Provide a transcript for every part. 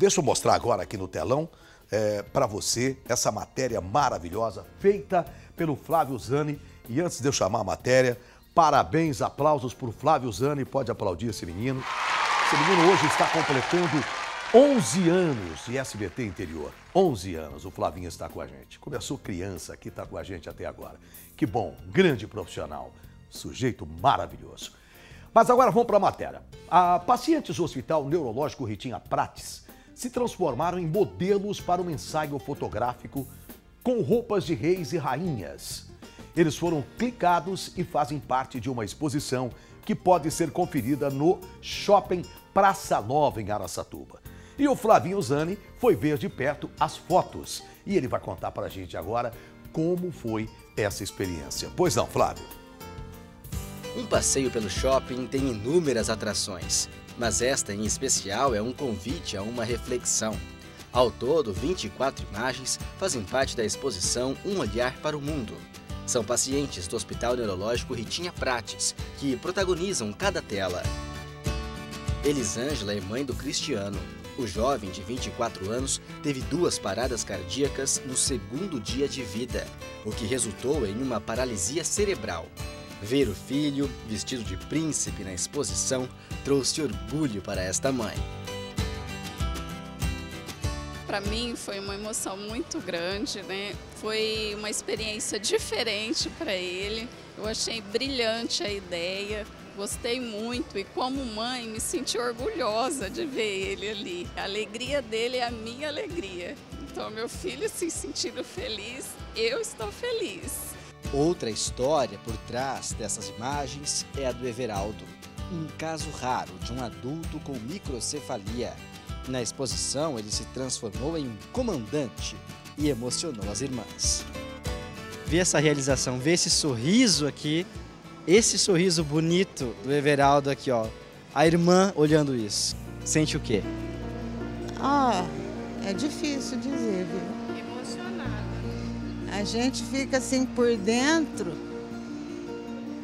Deixa eu mostrar agora aqui no telão é, para você essa matéria maravilhosa feita pelo Flávio Zani. E antes de eu chamar a matéria, parabéns, aplausos para o Flávio Zani. Pode aplaudir esse menino. Esse menino hoje está completando 11 anos de SBT Interior. 11 anos, o Flavinho está com a gente. Começou criança aqui, está com a gente até agora. Que bom, grande profissional, sujeito maravilhoso. Mas agora vamos para a matéria. A pacientes do Hospital Neurológico Ritinha Prates se transformaram em modelos para um ensaio fotográfico com roupas de reis e rainhas. Eles foram clicados e fazem parte de uma exposição que pode ser conferida no Shopping Praça Nova, em Araçatuba. E o Flavinho Zani foi ver de perto as fotos e ele vai contar para a gente agora como foi essa experiência. Pois não, Flávio? Um passeio pelo shopping tem inúmeras atrações, mas esta em especial é um convite a uma reflexão. Ao todo, 24 imagens fazem parte da exposição Um Olhar para o Mundo. São pacientes do Hospital Neurológico Ritinha Prates que protagonizam cada tela. Elisângela é mãe do Cristiano. O jovem de 24 anos teve duas paradas cardíacas no segundo dia de vida, o que resultou em uma paralisia cerebral. Ver o filho, vestido de príncipe na exposição, trouxe orgulho para esta mãe. Para mim foi uma emoção muito grande, né? Foi uma experiência diferente para ele. Eu achei brilhante a ideia, gostei muito e como mãe me senti orgulhosa de ver ele ali. A alegria dele é a minha alegria. Então meu filho se sentindo feliz, eu estou feliz. Outra história por trás dessas imagens é a do Everaldo, um caso raro de um adulto com microcefalia. Na exposição, ele se transformou em comandante e emocionou as irmãs. Ver essa realização, ver esse sorriso aqui, esse sorriso bonito do Everaldo aqui, ó. A irmã olhando isso. Sente o quê? Ah, é difícil dizer, viu? A gente fica assim por dentro,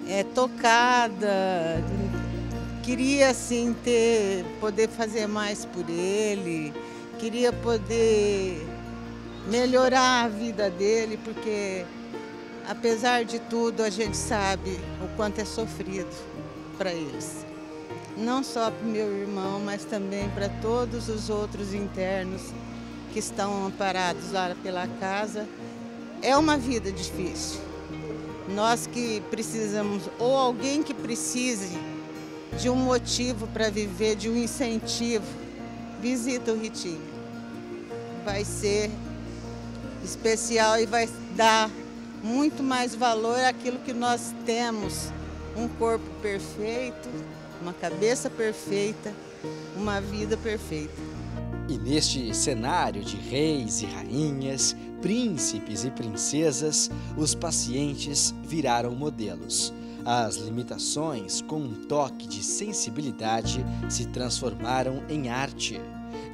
é tocada, queria assim ter, poder fazer mais por ele, queria poder melhorar a vida dele, porque apesar de tudo a gente sabe o quanto é sofrido para eles. Não só para meu irmão, mas também para todos os outros internos que estão amparados lá pela casa é uma vida difícil. Nós que precisamos, ou alguém que precise de um motivo para viver, de um incentivo, visita o Ritinho. Vai ser especial e vai dar muito mais valor àquilo que nós temos. Um corpo perfeito, uma cabeça perfeita, uma vida perfeita. E neste cenário de reis e rainhas, príncipes e princesas, os pacientes viraram modelos. As limitações, com um toque de sensibilidade, se transformaram em arte.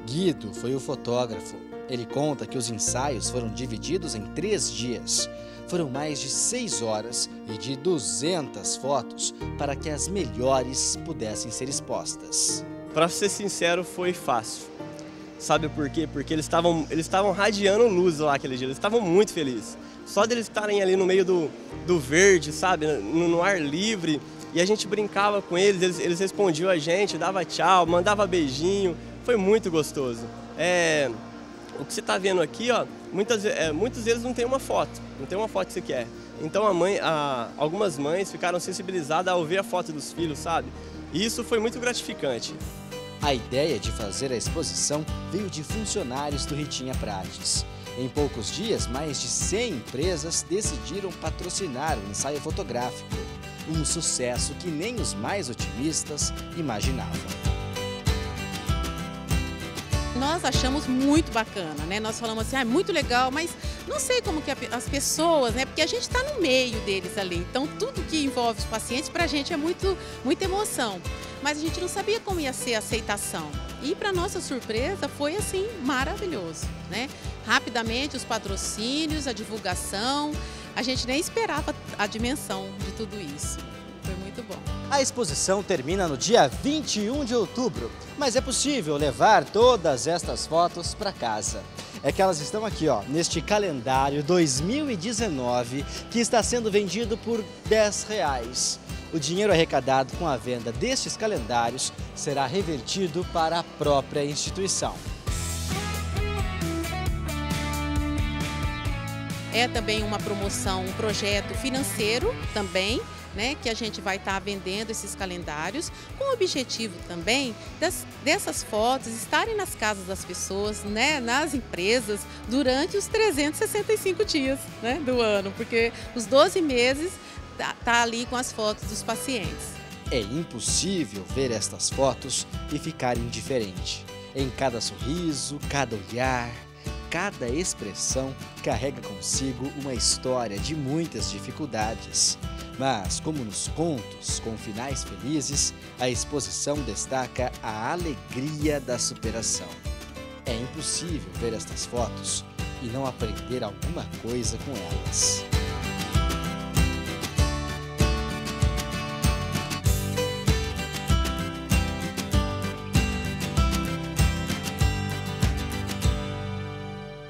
Guido foi o fotógrafo. Ele conta que os ensaios foram divididos em três dias. Foram mais de seis horas e de 200 fotos para que as melhores pudessem ser expostas. Para ser sincero, foi fácil Sabe por quê? Porque eles estavam eles estavam radiando luz lá aquele dia, eles estavam muito felizes. Só deles estarem ali no meio do, do verde, sabe, no, no ar livre, e a gente brincava com eles, eles, eles respondiam a gente, dava tchau, mandava beijinho, foi muito gostoso. É, o que você está vendo aqui, ó, muitas, é, muitos deles não tem uma foto, não tem uma foto que você quer. Então a mãe, a, algumas mães ficaram sensibilizadas ao ver a foto dos filhos, sabe? E isso foi muito gratificante. A ideia de fazer a exposição veio de funcionários do Ritinha Prates. Em poucos dias, mais de 100 empresas decidiram patrocinar o ensaio fotográfico. Um sucesso que nem os mais otimistas imaginavam nós achamos muito bacana, né? Nós falamos assim, ah, é muito legal, mas não sei como que as pessoas, né? Porque a gente está no meio deles ali. Então, tudo que envolve os pacientes, para a gente é muito, muita emoção. Mas a gente não sabia como ia ser a aceitação. E, para nossa surpresa, foi assim, maravilhoso, né? Rapidamente, os patrocínios, a divulgação, a gente nem esperava a dimensão de tudo isso. Muito bom. A exposição termina no dia 21 de outubro, mas é possível levar todas estas fotos para casa. É que elas estão aqui, ó, neste calendário 2019 que está sendo vendido por 10 reais. O dinheiro arrecadado com a venda destes calendários será revertido para a própria instituição. É também uma promoção, um projeto financeiro também, né, que a gente vai estar tá vendendo esses calendários, com o objetivo também das, dessas fotos estarem nas casas das pessoas, né, nas empresas, durante os 365 dias né, do ano, porque os 12 meses tá, tá ali com as fotos dos pacientes. É impossível ver estas fotos e ficar indiferente. Em cada sorriso, cada olhar, cada expressão carrega consigo uma história de muitas dificuldades. Mas, como nos contos com finais felizes, a exposição destaca a alegria da superação. É impossível ver estas fotos e não aprender alguma coisa com elas.